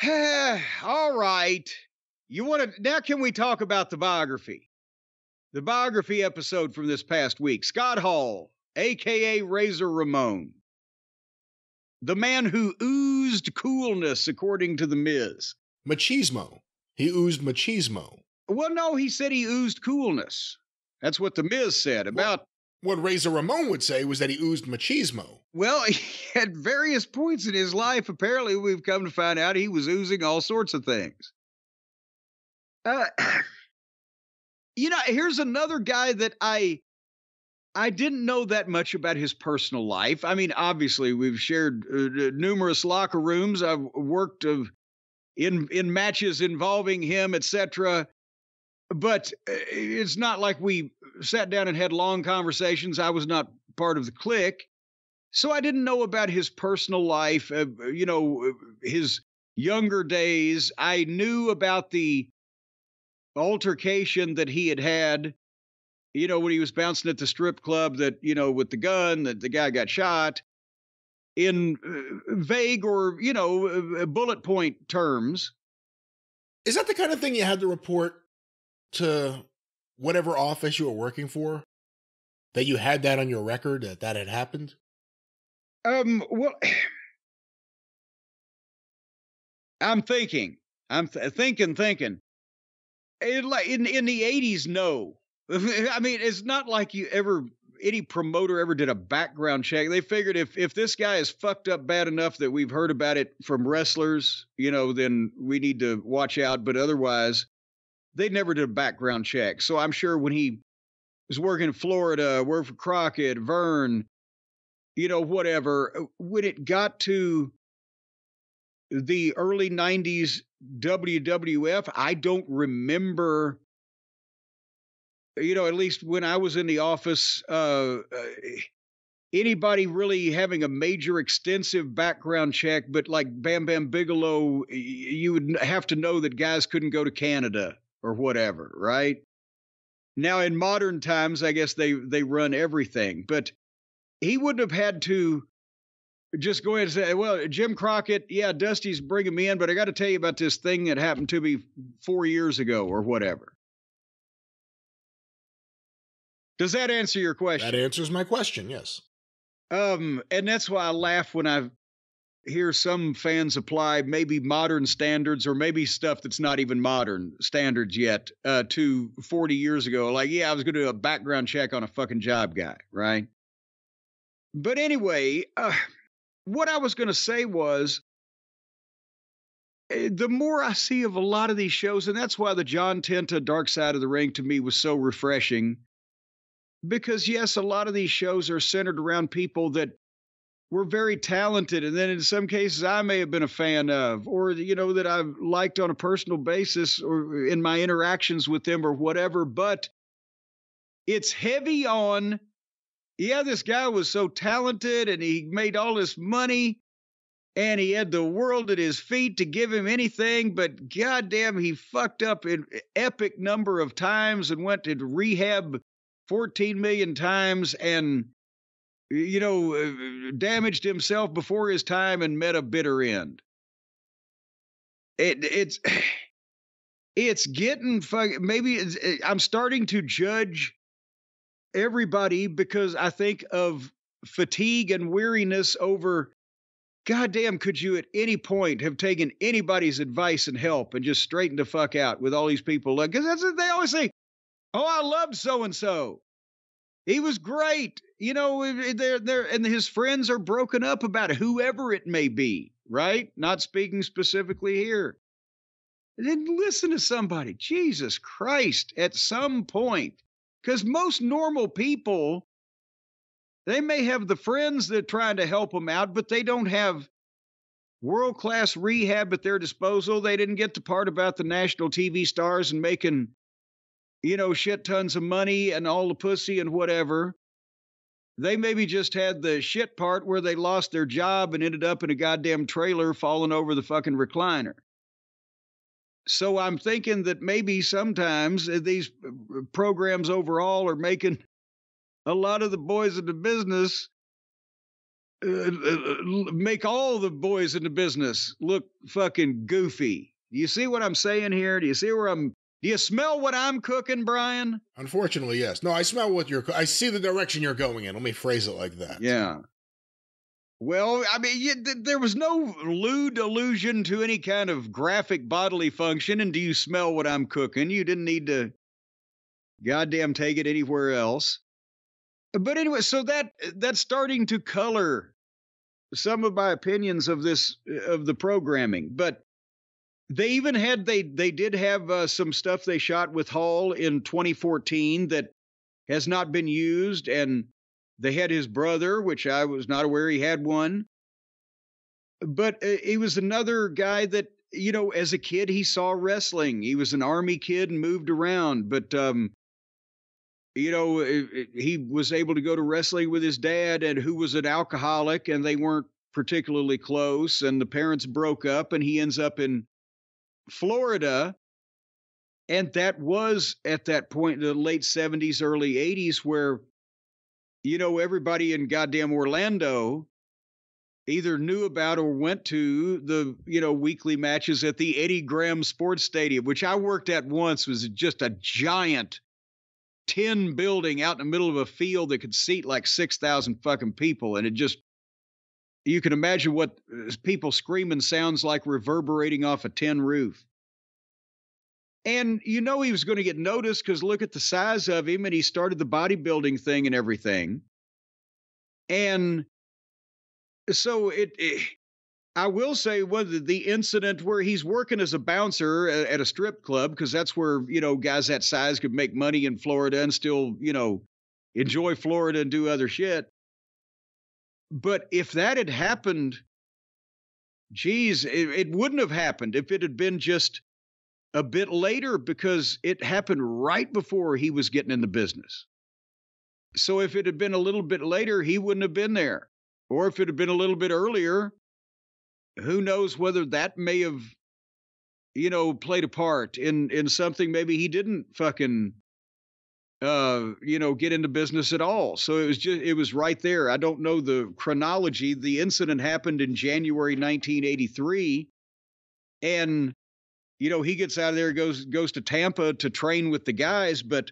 All right. You want to now? Can we talk about the biography? The biography episode from this past week. Scott Hall, aka Razor Ramon, the man who oozed coolness, according to the Miz. Machismo. He oozed machismo. Well, no, he said he oozed coolness. That's what the Miz said about. What Razor Ramon would say was that he oozed machismo. Well, at various points in his life, apparently, we've come to find out he was oozing all sorts of things. Uh, you know, here's another guy that I I didn't know that much about his personal life. I mean, obviously, we've shared uh, numerous locker rooms. I've worked uh, in in matches involving him, etc. But uh, it's not like we sat down and had long conversations. I was not part of the clique, so I didn't know about his personal life. Uh, you know, his younger days. I knew about the altercation that he had had you know when he was bouncing at the strip club that you know with the gun that the guy got shot in uh, vague or you know uh, bullet point terms Is that the kind of thing you had to report to whatever office you were working for? That you had that on your record that that had happened? um well i'm thinking i'm th- thinking thinking it, like in in the 80s no I mean, it's not like you ever any promoter ever did a background check. They figured if if this guy is fucked up bad enough that we've heard about it from wrestlers, you know, then we need to watch out. But otherwise, they never did a background check. So I'm sure when he was working in Florida, worked for Crockett, Verne, you know, whatever, uh, when it got to the early 90s WWF, I don't remember you know, at least when I was in the office, uh, uh, anybody really having a major extensive background check, but like Bam Bam Bigelow, you would have to know that guys couldn't go to Canada or whatever, right? Now in modern times, I guess they they run everything, but he wouldn't have had to just go ahead and say, "Well, Jim Crockett, yeah, Dusty's bringing me in, but I got to tell you about this thing that happened to me four years ago or whatever." Does that answer your question? That answers my question, yes. Um, and that's why I laugh when I hear some fans apply maybe modern standards or maybe stuff that's not even modern standards yet uh, to 40 years ago. Like, yeah, I was going to do a background check on a fucking job guy, right? But anyway, uh, what I was going to say was eh, the more I see of a lot of these shows, and that's why the John Tenta Dark Side of the Ring to me was so refreshing because yes, a lot of these shows are centered around people that were very talented, and then in some cases I may have been a fan of, or you know that I've liked on a personal basis, or in my interactions with them, or whatever. But it's heavy on, yeah, this guy was so talented, and he made all this money. And he had the world at his feet to give him anything, but goddamn, he fucked up an epic number of times and went to rehab 14 million times and you know uh, damaged himself before his time and met a bitter end it it's it's getting fuck, maybe it's, eh, i'm starting to judge everybody because i think of fatigue and weariness over goddamn could you at any point have taken anybody's advice and help and just straightened the fuck out with all these people because that's what they always say Oh, I loved so and so. He was great. You know, eh, eh, they're, they're, and his friends are broken up about it, whoever it may be, right? Not speaking specifically here. Then listen to somebody. Jesus Christ, at some point, because most normal people, they may have the friends that are trying to help them out, but they don't have world class rehab at their disposal. They didn't get the part about the national TV stars and making you know, shit tons of money and all the pussy and whatever. They maybe just had the shit part where they lost their job and ended up in a goddamn trailer falling over the fucking recliner. So I'm thinking that maybe sometimes uh, these uh, programs overall are making a lot of the boys in the business uh, uh, make all the boys in the business look fucking goofy. Do you see what I'm saying here? Do you see where I'm? Do you smell what I'm cooking, Brian? Unfortunately, yes. No, I smell what you're. I see the direction you're going in. Let me phrase it like that. Yeah. Well, I mean, you, th- there was no lewd allusion to any kind of graphic bodily function. And do you smell what I'm cooking? You didn't need to goddamn take it anywhere else. But anyway, so that that's starting to color some of my opinions of this of the programming. But they even had they they did have uh, some stuff they shot with Hall in 2014 that has not been used, and they had his brother, which I was not aware he had one. But uh, he was another guy that you know, as a kid he saw wrestling. He was an army kid and moved around, but um, you know, he was able to go to wrestling with his dad, and who was an alcoholic, and they weren't particularly close, and the parents broke up, and he ends up in Florida. And that was at that point, in the late 70s, early 80s, where, you know, everybody in goddamn Orlando either knew about or went to the, you know, weekly matches at the Eddie Graham Sports Stadium, which I worked at once, was just a giant tin building out in the middle of a field that could seat like 6,000 fucking people. And it just, you can imagine what uh, people screaming sounds like reverberating off a tin roof. And you know he was going to get noticed because look at the size of him, and he started the bodybuilding thing and everything. And so it, it I will say whether the incident where he's working as a bouncer at, a strip club because that's where you know guys that size could make money in Florida and still you know enjoy Florida and do other shit. But if that had happened, geez, it, it wouldn't have happened if it had been just a bit later because it happened right before he was getting in the business. So if it had been a little bit later, he wouldn't have been there. Or if it had been a little bit earlier, who knows whether that may have you know played a part in in something maybe he didn't fucking uh you know get into business at all. So it was just it was right there. I don't know the chronology. The incident happened in january 1983 and you know he gets out of there goes goes to tampa to train with the guys but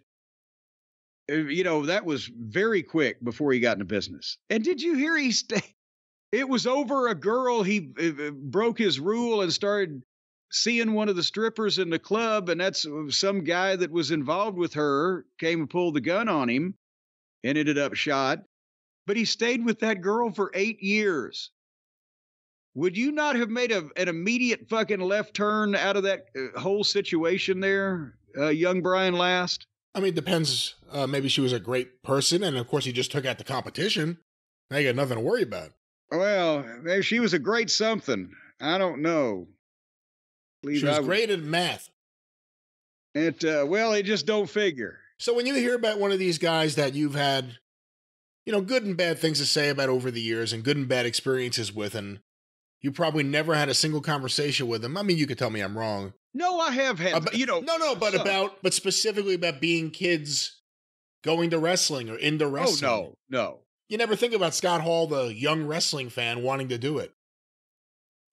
uh, you know that was very quick before he got into business. And did you hear he stay it was over a girl. He uh, broke his rule and started seeing one of the strippers in the club, and that's uh, some guy that was involved with her came and pulled the gun on him and ended up shot. But he stayed with that girl for eight years. Would you not have made a, an immediate fucking left turn out of that uh, whole situation there, uh, young Brian Last? I mean, it depends. Uh, maybe she was a great person, and of course, he just took out the competition. Now you got nothing to worry about. Well, maybe she was a great something. I don't know. Believe she was I, great at math. It uh, well, it just don't figure. So when you hear about one of these guys that you've had, you know, good and bad things to say about over the years, and good and bad experiences with, and you probably never had a single conversation with him. I mean, you could tell me I'm wrong. No, I have had. About, you know, no, no, but about, but specifically about being kids going to wrestling or into wrestling. Oh no, no, you never think about Scott Hall, the young wrestling fan, wanting to do it.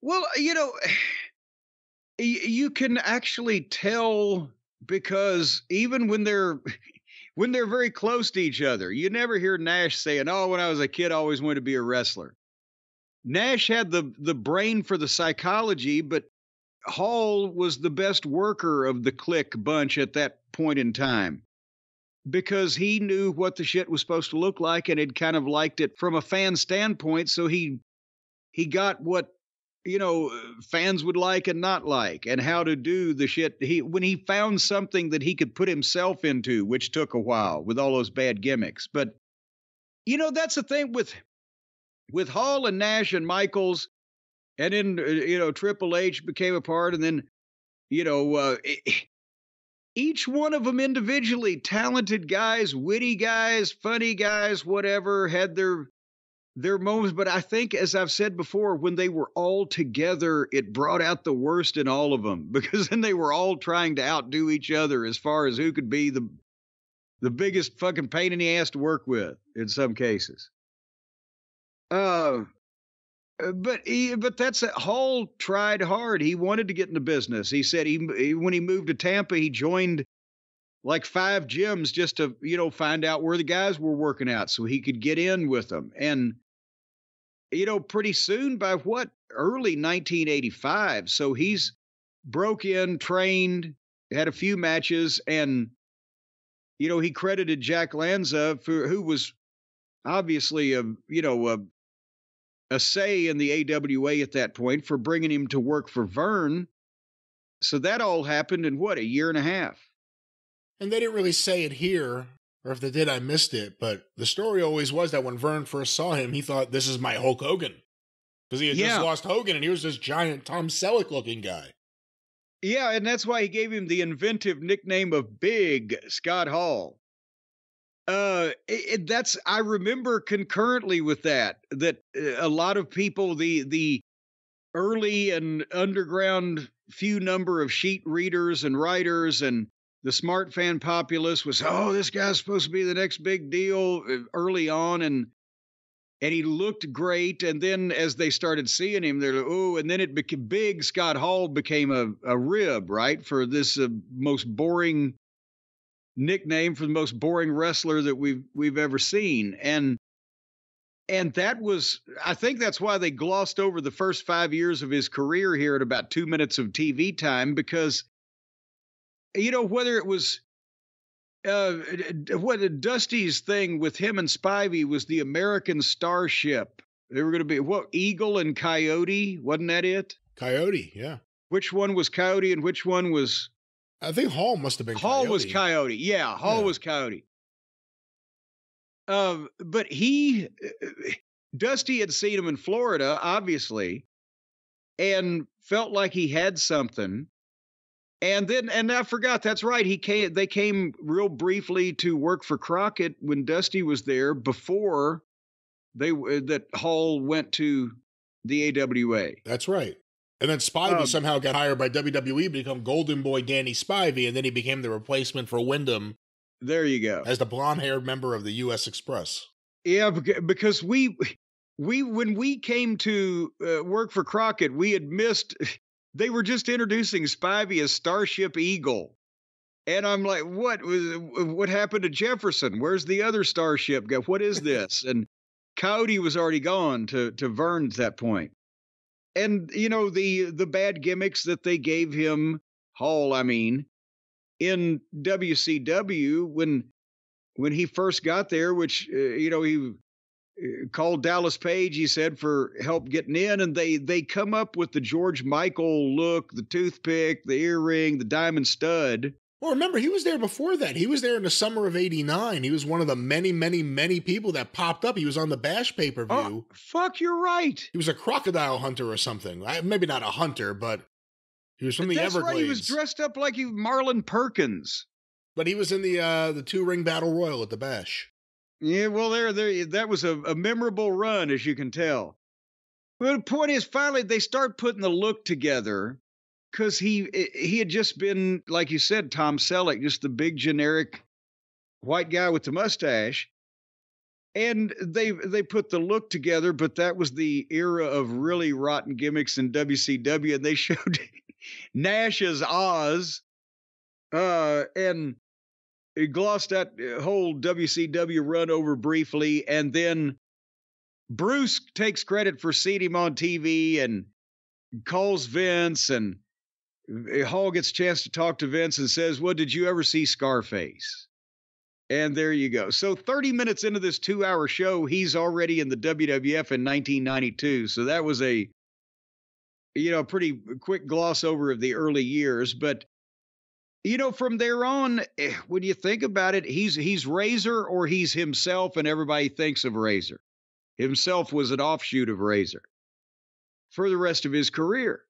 Well, you know, you can actually tell because even when they're when they're very close to each other, you never hear Nash saying, "Oh, when I was a kid, I always wanted to be a wrestler." Nash had the the brain for the psychology, but Hall was the best worker of the clique bunch at that point in time because he knew what the shit was supposed to look like and had kind of liked it from a fan standpoint. So he he got what you know fans would like and not like and how to do the shit he when he found something that he could put himself into which took a while with all those bad gimmicks. But you know that's the thing with with hall and nash and michaels and then uh, you know triple h became a part and then you know uh, each one of them individually talented guys witty guys funny guys whatever had their their moments but i think as i've said before when they were all together it brought out the worst in all of them because then they were all trying to outdo each other as far as who could be the the biggest fucking pain in the ass to work with in some cases Uh, uh, but he, but that's it. Hall tried hard. He wanted to get into business. He said he, he when he moved to Tampa, he joined like five gyms just to you know find out where the guys were working out so he could get in with them. And you know, pretty soon by what early 1985, so he's broke in, trained, had a few matches, and you know he credited Jack Lanza for who was obviously a you know a a say in the AWA at that point for bringing him to work for Verne. So that all happened in what, a year and a half? And they didn't really say it here, or if they did, I missed it. But the story always was that when Verne first saw him, he thought, this is my Hulk Hogan. Because he had yeah. just lost Hogan and he was this giant Tom Selleck looking guy. Yeah, and that's why he gave him the inventive nickname of Big Scott Hall. Uh, it, that's I remember concurrently with that that uh, a lot of people the the early and underground few number of sheet readers and writers and the smart fan populace was oh this guy's supposed to be the next big deal uh, early on and and he looked great and then as they started seeing him they're like oh and then it became big scott hall became a, a rib right for this uh, most boring nickname for the most boring wrestler that we've we've ever seen and and that was i think that's why they glossed over the first 5 years of his career here at about 2 minutes of TV time because you know whether it was uh what Dusty's thing with him and Spivey was the American Starship they were going to be what Eagle and Coyote wasn't that it Coyote yeah which one was Coyote and which one was I think Hall must have been Hall Coyote. was Coyote. Yeah, Hall yeah. was Coyote. Um, but he, Dusty had seen him in Florida, obviously, and felt like he had something. And then, and I forgot. That's right. He came. They came real briefly to work for Crockett when Dusty was there before they that Hall went to the AWA. That's right. And then Spivey um, somehow got hired by WWE to become Golden Boy Danny Spivey, and then he became the replacement for Windham. There you go. As the blonde-haired member of the U.S. Express. Yeah, because we we when we came to uh, work for Crockett, we had missed. They were just introducing Spivey as Starship Eagle, and I'm like, what was what happened to Jefferson? Where's the other Starship guy? What is this? and Coyote was already gone to to Verne at that point and you know the the bad gimmicks that they gave him Hall, I mean, in WCW when when he first got there, which uh, you know he called Dallas Page, he said for help getting in, and they they come up with the George Michael look, the toothpick, the earring, the diamond stud, well, remember, he was there before that. He was there in the summer of 89. He was one of the many, many, many people that popped up. He was on the Bash pay per view. Oh, fuck, you're right. He was a crocodile hunter or something. Maybe not a hunter, but he was from the That's Everglades. Right. He was dressed up like he, Marlin Perkins. But he was in the uh, the two ring battle royal at the Bash. Yeah, well, there, there, that was a, a memorable run, as you can tell. But the point is, finally, they start putting the look together because he he had just been like you said, Tom Selleck, just the big generic white guy with the mustache. And they they put the look together, but that was the era of really rotten gimmicks in WCW, and they showed Nash as Oz, uh, and glossed that uh, whole WCW run over briefly, and then Bruce takes credit for seeing him on TV and calls Vince and Hall gets a chance to talk to Vince and says, Well, did you ever see Scarface? And there you go. So 30 minutes into this two hour show, he's already in the WWF in 1992. So that was a, you know, pretty quick gloss over of the early years. But, you know, from there on, eh, when you think about it, he's he's Razor or he's himself, and everybody thinks of Razor. Himself was an offshoot of Razor for the rest of his career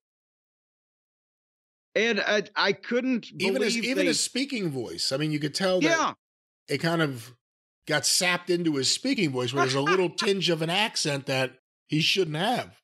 and I, I couldn't even his even they, his speaking voice. I mean, you could tell that yeah. it kind of got sapped into his speaking voice, where there's a little tinge of an accent that he shouldn't have.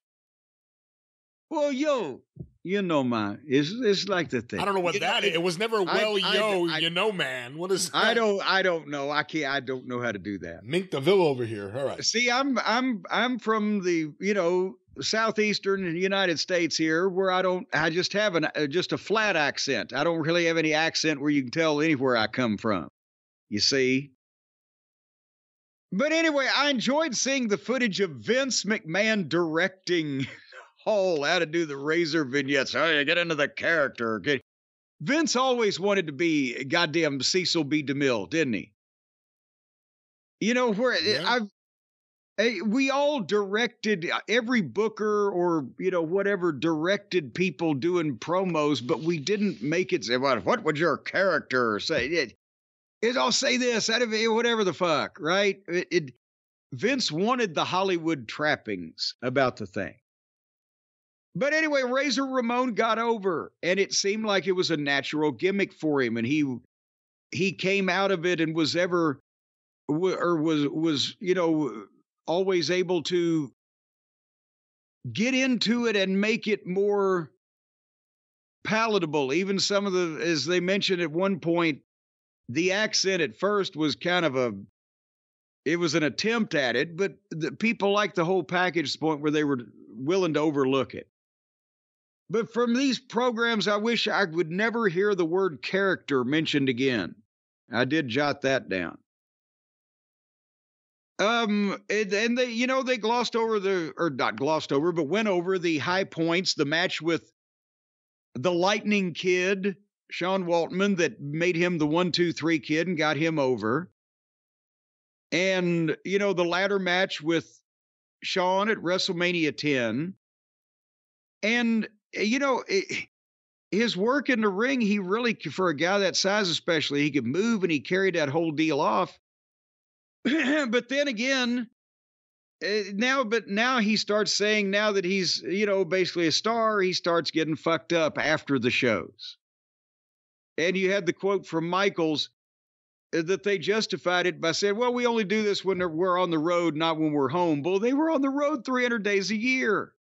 Well, yo, You know man it's it's like the thing. I don't know what you that know, is. It was never well I, yo, I, you know, man. What is that? I don't I don't know. I can't I don't know how to do that. Mink DeVille over here. All right. See, I'm I'm I'm from the, you know, southeastern United States here where I don't I just have an uh, just a flat accent. I don't really have any accent where you can tell anywhere I come from. You see? But anyway, I enjoyed seeing the footage of Vince McMahon directing Hall how to do the razor vignettes. Oh, you get into the character. Okay. Vince always wanted to be goddamn Cecil B. DeMille, didn't he? You know where eh, yeah. I've eh, we all directed uh, every booker or you know whatever directed people doing promos, but we didn't make it say, "What? What would your character say?" It, it I'll say this, out of eh, whatever the fuck, right? It, it Vince wanted the Hollywood trappings about the thing. But anyway, Razor Ramon got over, and it seemed like it was a natural gimmick for him, and he he came out of it and was ever or was was you know always able to get into it and make it more palatable. Even some of the, as they mentioned at one point, the accent at first was kind of a, it was an attempt at it, but the people liked the whole package point where they were willing to overlook it. But from these programs, I wish I would never hear the word character mentioned again. I did jot that down. Um, and, and they, you know, they glossed over the, or not glossed over, but went over the high points, the match with the Lightning Kid, Sean Waltman, that made him the one, two, three kid and got him over. And, you know, the ladder match with Sean at WrestleMania 10. And, Eh, you know, it, his work in the ring, he really, for a guy that size especially, he could move and he carried that whole deal off. but then again, uh, now, but now he starts saying now that he's, you know, basically a star, he starts getting fucked up after the shows. And you had the quote from Michaels that they justified it by saying, well, we only do this when we're on the road, not when we're home. Well, they were on the road 300 days a year.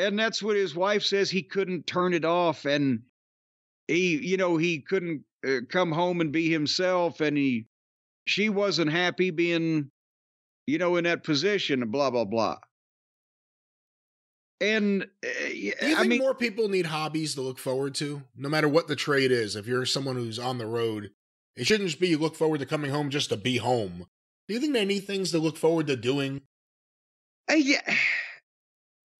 And that's what his wife says. He couldn't turn it off. And he, you know, he couldn't uh, come home and be himself. And he, she wasn't happy being, you know, in that position, blah, blah, blah. And uh, Do you I think mean, more people need hobbies to look forward to, no matter what the trade is? If you're someone who's on the road, it shouldn't just be you look forward to coming home just to be home. Do you think they need things to look forward to doing? Uh, yeah.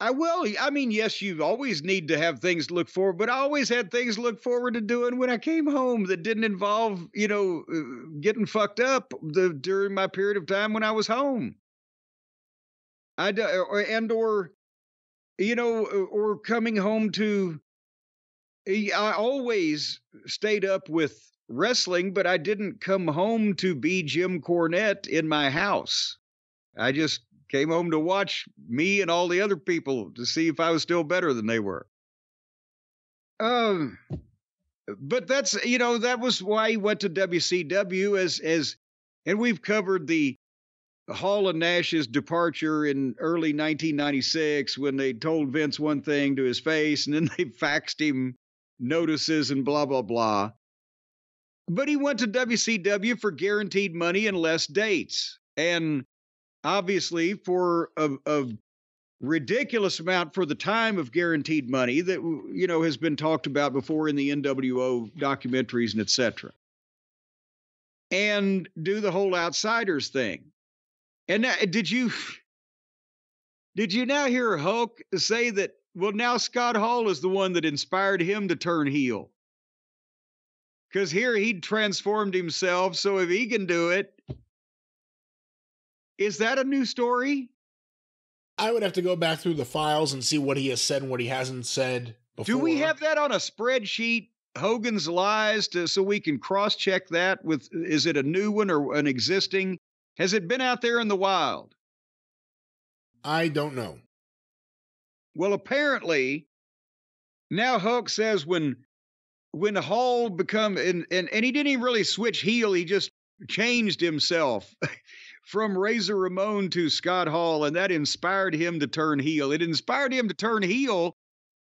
I will. I mean, yes, you always need to have things to look forward, but I always had things to look forward to doing when I came home that didn't involve, you know, uh, getting fucked up the, during my period of time when I was home. I and or, you know, uh, or coming home to. I always stayed up with wrestling, but I didn't come home to be Jim Cornette in my house. I just came home to watch me and all the other people to see if I was still better than they were. Um, but that's you know that was why he went to WCW as as, and we've covered the Hall and Nash's departure in early 1996 when they told Vince one thing to his face and then they faxed him notices and blah blah blah. But he went to WCW for guaranteed money and less dates. And obviously for a, a ridiculous amount for the time of guaranteed money that you know has been talked about before in the NWO documentaries and etc. And do the whole outsiders thing. And now, did you did you now hear Hulk say that well now Scott Hall is the one that inspired him to turn heel? Cuz here he'd transformed himself so if he can do it, is that a new story? I would have to go back through the files and see what he has said and what he hasn't said. Before. Do we have that on a spreadsheet? Hogan's lies to, so we can cross check that with is it a new one or an existing? Has it been out there in the wild? I don't know. Well, apparently, now Hulk says when when Hall become and, and and he didn't even really switch heel, he just changed himself. from Razor Ramon to Scott Hall, and that inspired him to turn heel. It inspired him to turn heel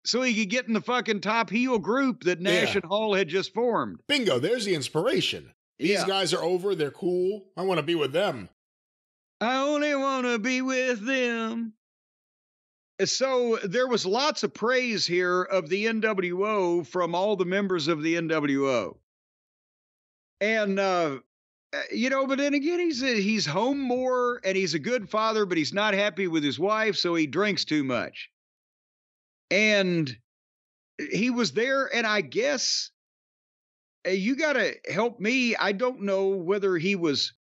so he could get in the fucking top heel group that Nash Yeah. and Hall had just formed. Bingo, there's the inspiration. These Yeah. guys are over, they're cool. I want to be with them. I only want to be with them. So there was lots of praise here of the NWO from all the members of the NWO. And uh uh, you know, but then again, he's a, he's home more and he's a good father, but he's not happy with his wife, so he drinks too much. And he was there, and I guess uh, you got to help me. I don't know whether he was.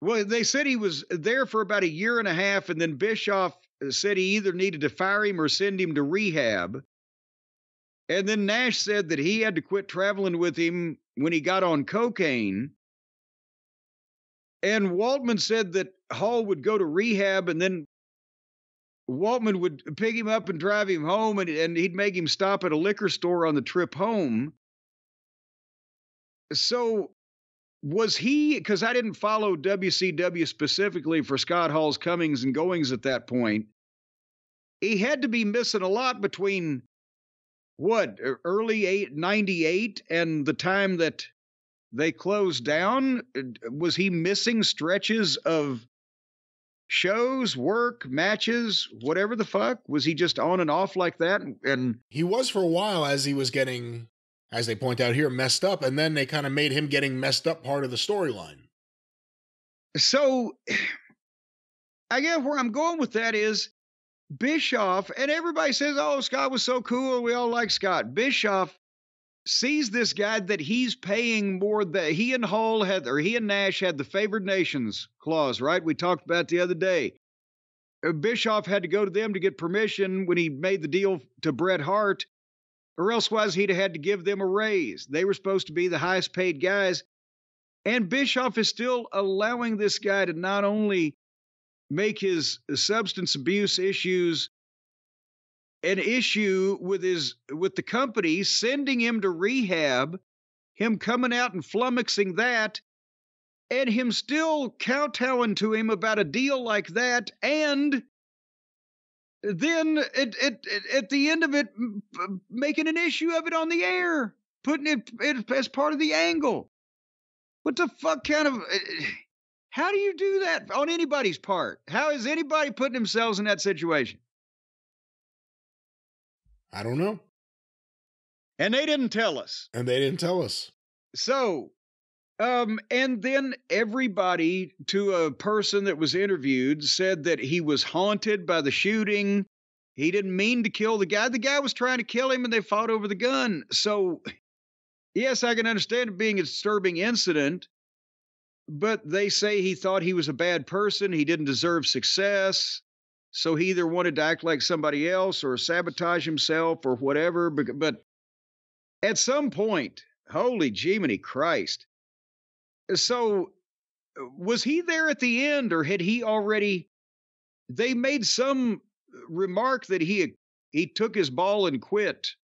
Well, they said he was there for about a year and a half, and then Bischoff said he either needed to fire him or send him to rehab. And then Nash said that he had to quit traveling with him when he got on cocaine. And Waltman said that Hall would go to rehab and then Waltman would pick him up and drive him home and, and he'd make him stop at a liquor store on the trip home. So was he because I didn't follow WCW specifically for Scott Hall's comings and goings at that point. He had to be missing a lot between what early eight, 98 and the time that they closed down. Was he missing stretches of shows, work, matches, whatever the fuck? Was he just on and off like that? And, and He was for a while as he was getting, as they point out here, messed up, and then they kind of made him getting messed up part of the storyline. so I guess where I'm going with that is Bischoff, and everybody says, oh, Scott was so cool. We all like Scott. Bischoff sees this guy that he's paying more that he and Hall had, or he and Nash had the favored nations clause, right? We talked about the other day. Uh, Bischoff had to go to them to get permission when he made the deal to Bret Hart, or elsewise he'd have had to give them a raise. They were supposed to be the highest paid guys. And Bischoff is still allowing this guy to not only make his substance abuse issues an issue with his with the company, sending him to rehab, him coming out and flummoxing that, and him still kowtowing to him about a deal like that, and then it, at the end of it, making an issue of it on the air, putting it, it as part of the angle. What the fuck kind of? eh, How do you do that on anybody's part? How is anybody putting themselves in that situation? I don't know. And they didn't tell us. And they didn't tell us. So, um, and then everybody to a person that was interviewed said that he was haunted by the shooting. He didn't mean to kill the guy. The guy was trying to kill him and they fought over the gun. So, yes, I can understand it being a disturbing incident, but they say he thought he was a bad person. He didn't deserve success. So he either wanted to act like somebody else or sabotage himself or whatever. But, at some point, holy Jiminy Christ. So was he there at the end or had he already they made some remark that he he took his ball and quit.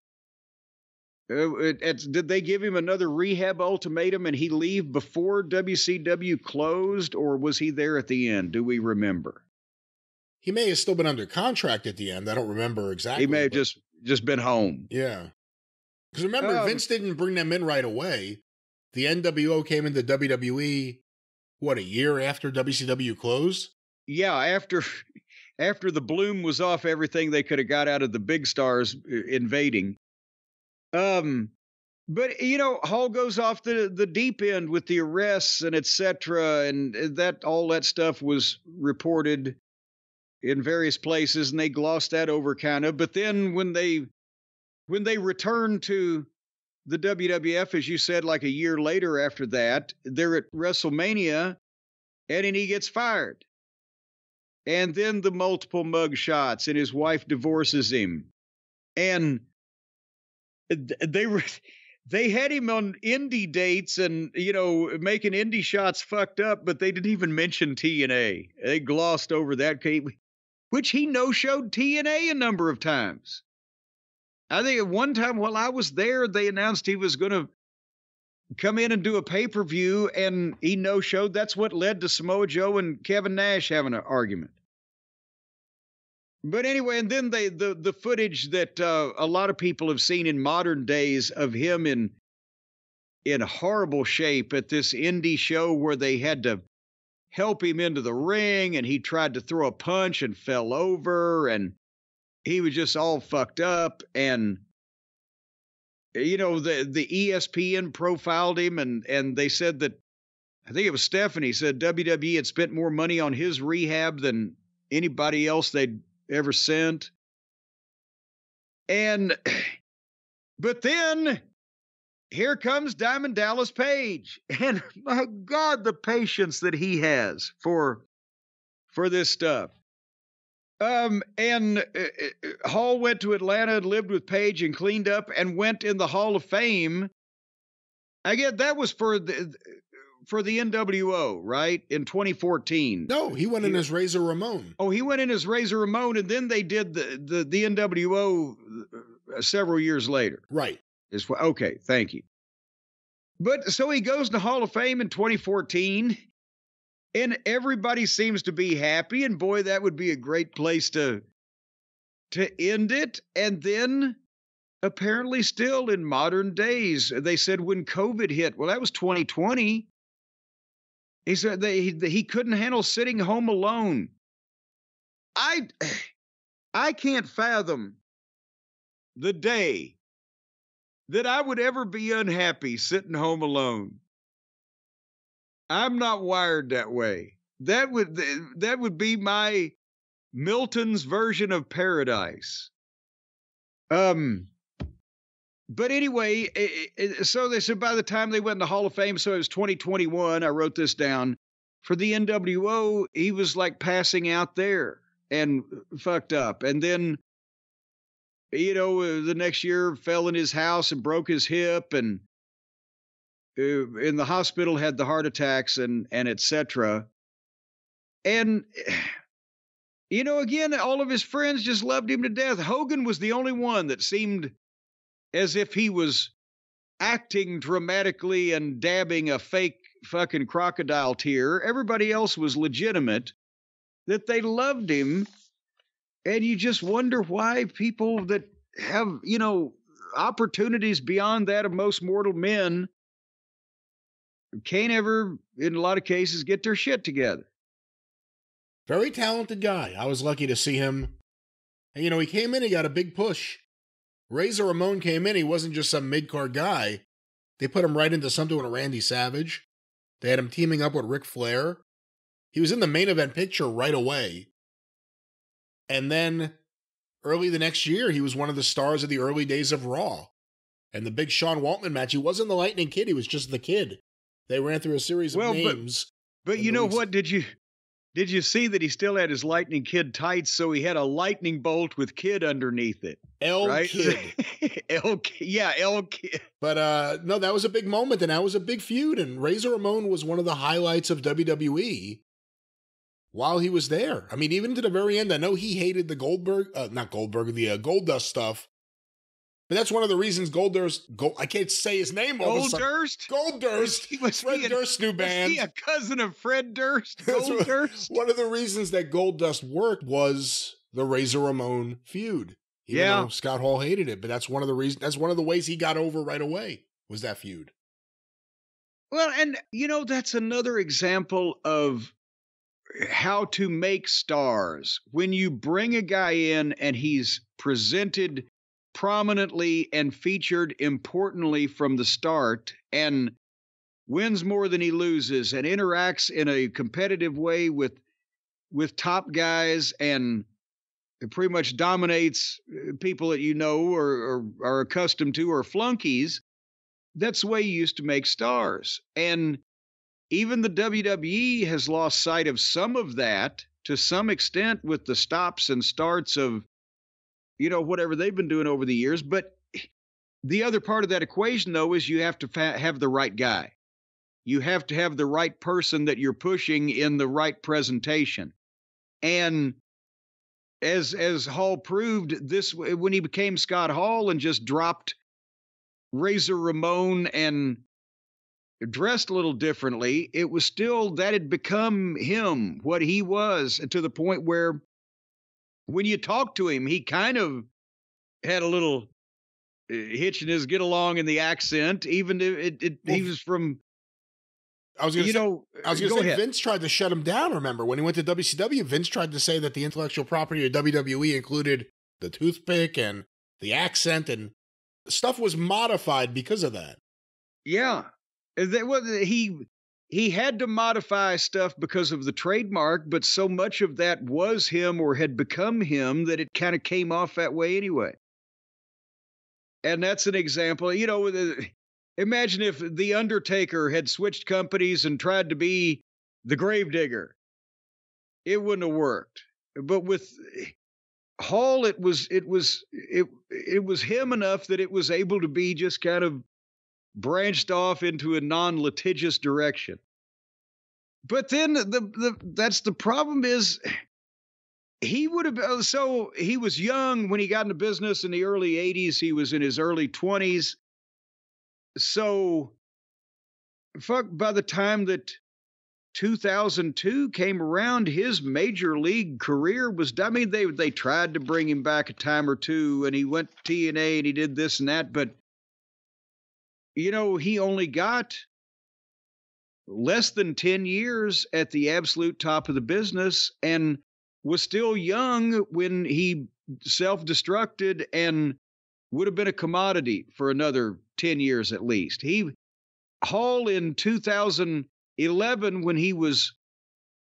Uh, it- it's- did they give him another rehab ultimatum and he leave before WCW closed or was he there at the end? Do we remember? He may have still been under contract at the end. I don't remember exactly. he may have but- just just been home. Yeah. Because remember, Um, Vince didn't bring them in right away. The NWO came into WWE, what, a year after WCW closed? yeah after after the bloom was off everything they could have got out of the big stars uh, invading um but you know hall goes off the the deep end with the arrests and etc and uh, that all that stuff was reported in various places and they glossed that over kind of but then when they when they returned to the WWF as you said like a year later after that they're at WrestleMania and then he gets fired. And then the multiple mug shots and his wife divorces him. And they were they had him on indie dates and you know making indie shots fucked up but they didn't even mention TNA they glossed over that which he no showed TNA a number of times. I think at one time while I was there they announced he was going to come in and do a pay-per-view and he no showed that's what led to Samoa Joe and Kevin Nash having an argument. But anyway, and then they the the footage that uh, a lot of people have seen in modern days of him in in horrible shape at this indie show where they had to help him into the ring and he tried to throw a punch and fell over and he was just all fucked up and you know the the ESPN profiled him and and they said that I think it was Stephanie said WWE had spent more money on his rehab than anybody else they'd ever sent. And but then here comes Diamond Dallas Page. And my God, the patience that he has for for this stuff. Um, and uh, uh, Hall went to Atlanta and lived with Page and cleaned up and went in the Hall of Fame. Again, that was for the for the NWO, right? In 2014. No, he went in as Razor Ramon. Oh, he went in as Razor Ramon, and then they did the the, the NWO uh, several years later. Right. Is what? Okay, thank you. But so he goes to Hall of Fame in 2014, and everybody seems to be happy. And boy, that would be a great place to to end it. And then apparently still in modern days, they said when COVID hit, well, that was 2020. He said that he, he couldn't handle sitting home alone. I I can't fathom the day that I would ever be unhappy sitting home alone. I'm not wired that way. That would that would be my Milton's version of paradise. Um but anyway, it, it, so they said by the time they went in the Hall of Fame, so it was 2021. I wrote this down. For the NWO, he was like passing out there and fucked up. And then you know, uh, the next year fell in his house and broke his hip and uh, in the hospital had the heart attacks and and etc. And you know, again, all of his friends just loved him to death. Hogan was the only one that seemed as if he was acting dramatically and dabbing a fake fucking crocodile tear. Everybody else was legitimate. That they loved him and you just wonder why people that have, you know, opportunities beyond that of most mortal men can't ever, in a lot of cases, get their shit together. Very talented guy. I was lucky to see him. And, you know, he came in, he got a big push. Razor Ramon came in, he wasn't just some mid card guy. They put him right into something with Randy Savage. They had him teaming up with Ric Flair. He was in the main event picture right away. And then early the next year, he was one of the stars of the early days of Raw. And the big Sean Waltman match, he wasn't the Lightning Kid, he was just the kid. They ran through a series of well, names. But, but you know what? Did you did you see that he still had his Lightning Kid tights? So he had a lightning bolt with Kid underneath it. L right? Kid. L yeah, L Kid. But uh no, that was a big moment, and that was a big feud. And Razor Ramon was one of the highlights of WWE while he was there. I mean, even to the very end, I know he hated the Goldberg, uh, not Goldberg, the uh, Goldust stuff. But that's one of the reasons Goldust, Gold, I can't say his name. Goldust? Goldust. He was Fred he Durst's new band. Was he a cousin of Fred Durst? Gold Durst? One of the reasons that Goldust worked was the Razor Ramon feud. Even yeah. Scott Hall hated it, but that's one of the reasons, that's one of the ways he got over right away was that feud. Well, and you know, that's another example of how to make stars. When you bring a guy in and he's presented prominently and featured importantly from the start and wins more than he loses and interacts in a competitive way with with top guys and pretty much dominates uh, people that you know or, or are accustomed to or flunkies that's the way you used to make stars and even the WWE has lost sight of some of that to some extent with the stops and starts of, you know, whatever they've been doing over the years. But the other part of that equation, though, is you have to fa- have the right guy. You have to have the right person that you're pushing in the right presentation. And as as Hall proved, this when he became Scott Hall and just dropped Razor Ramon and dressed a little differently, it was still that had become him, what he was, to the point where when you talk to him, he kind of had a little uh, hitch in his get along in the accent, even if it, it well, he was from. I was going to, say, know, I was going to say ahead. Vince tried to shut him down. Remember when he went to WCW, Vince tried to say that the intellectual property of WWE included the toothpick and the accent, and stuff was modified because of that. Yeah, that he. He had to modify stuff because of the trademark, but so much of that was him or had become him that it kind of came off that way anyway. And that's an example. You know, imagine if The Undertaker had switched companies and tried to be the Gravedigger. It wouldn't have worked. But with Hall, it was it was it it was him enough that it was able to be just kind of branched off into a non-litigious direction. But then the, the that's the problem is he would have uh, so he was young when he got into business in the early 80s he was in his early 20s so fuck by the time that 2002 came around his major league career was i mean they they tried to bring him back a time or two and he went TNA and he did this and that but you know he only got less than 10 years at the absolute top of the business and was still young when he self destructed and would have been a commodity for another 10 years at least. He Hall in 2011 when he was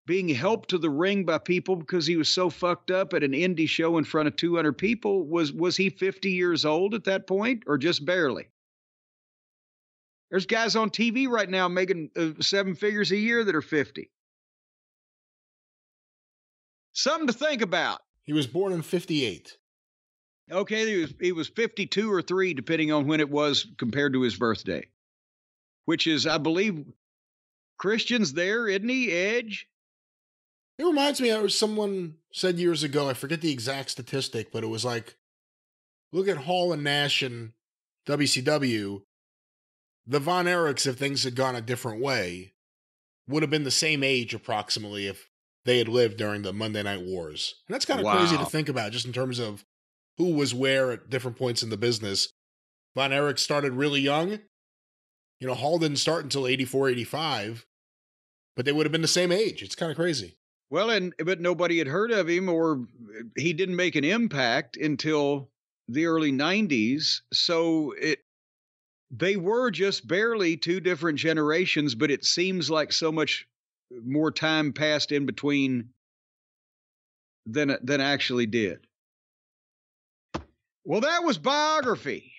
being helped to the ring by people because he was so fucked up at an indie show in front of 200 people was was he 50 years old at that point or just barely there's guys on TV right now making uh, seven figures a year that are 50 Something to think about. He was born in 58. Okay, he was, he was 52 or 3, depending on when it was compared to his birthday, which is, I believe, Christian's there, isn't he? Edge? It reminds me of someone said years ago, I forget the exact statistic, but it was like, look at Hall and Nash and WCW. The Von Erichs, if things had gone a different way, would have been the same age approximately if they had lived during the Monday Night Wars. And that's kind of wow. crazy to think about, just in terms of who was where at different points in the business. Von Erich started really young. You know, Hall didn't start until 84, 85, but they would have been the same age. It's kind of crazy. Well, and but nobody had heard of him or uh, he didn't make an impact until the early 90s. So it they were just barely two different generations, but it seems like so much more time passed in between than than actually did. Well, that was biography.